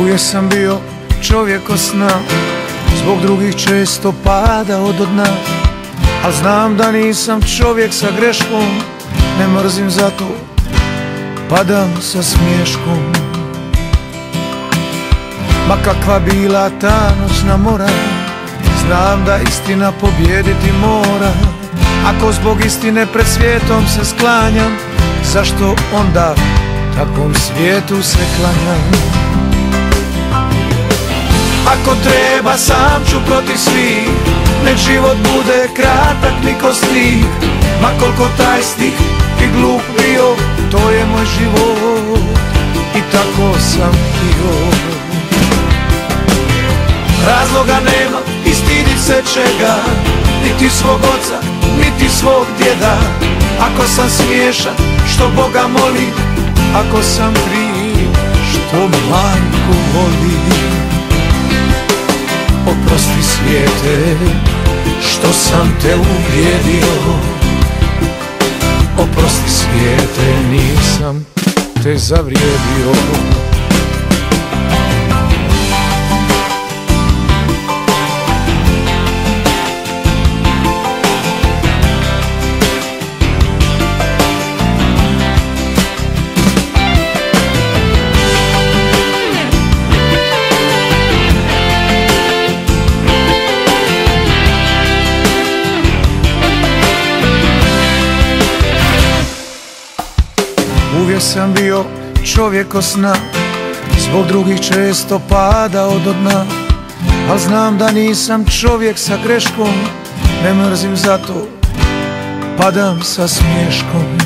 Uvijek sam bio čovjek od sna Zbog drugih često padao do dna. Al znam da nisam čovjek sa greškom Ne mrzim zato Padam sa smješkom Ma kakva bila ta noćna mora Znam da istina pobjediti mora. Ako zbog istine pred svijetom se sklanjam Zašto onda takvom svijetu se klanjam Ako treba sam ću protiv svih. Nek život bude kratak niko stih Ma koliko taj stih i glup bio To je moj život. I tako sam htio. Razloga nema i stidit se čega. Niti svog oca, niti svog djeda. Ako sam smiješan, što Boga moli Ako sam kriv, što majku voli Svijete, što sam te uvrijedio Oprosti svijete, nisam te zavrijedio Uvijek sam bio čovjek sna. Zbog drugih često padao do dna. Al znam da nisam čovjek sa greškom. Ne mrzim zato. Padam sa smješkom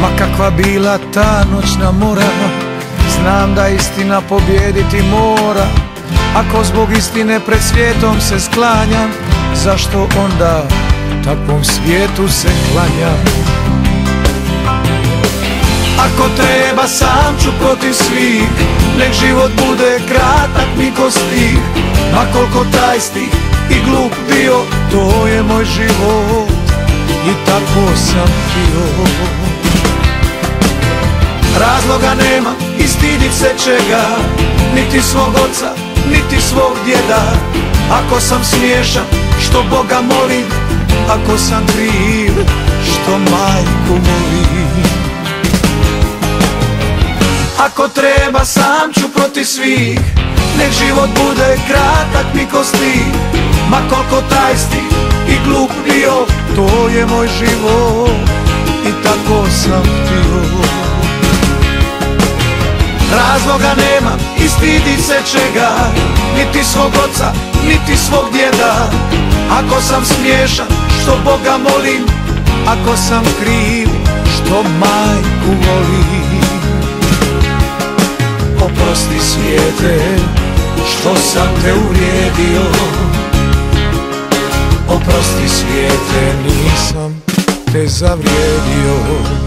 Ma kakva bila ta noćna mora. Znam da istina pobjediti mora. Ako zbog istine pred svijetom se sklanjam Zašto onda takvom svijetu se klanjam ako treba sam ću protiv svih. Nek život bude kratak mi ko stih. Ma koliko taj stih i glup bio To je moj život. I tako sam htio Razloga nema i stidit se čega. Niti svog oca, niti svog djeda. Ako sam smiješan, što Boga molim? Ako sam kriv, što majku molim ako treba sam ću protiv svih. Nek život bude kratak mi ko stih Ma koliko taj stih i glup bio To je moj život. I tako sam htio. Razloga nemam i stidi se čega. Niti svog oca, niti svog djeda. Ako sam smiješan, što Boga molim. Ako sam kriv, što majku volim Oprosti svijete što sam te uvrijedio. Oprosti svijete nisam te zavrijedio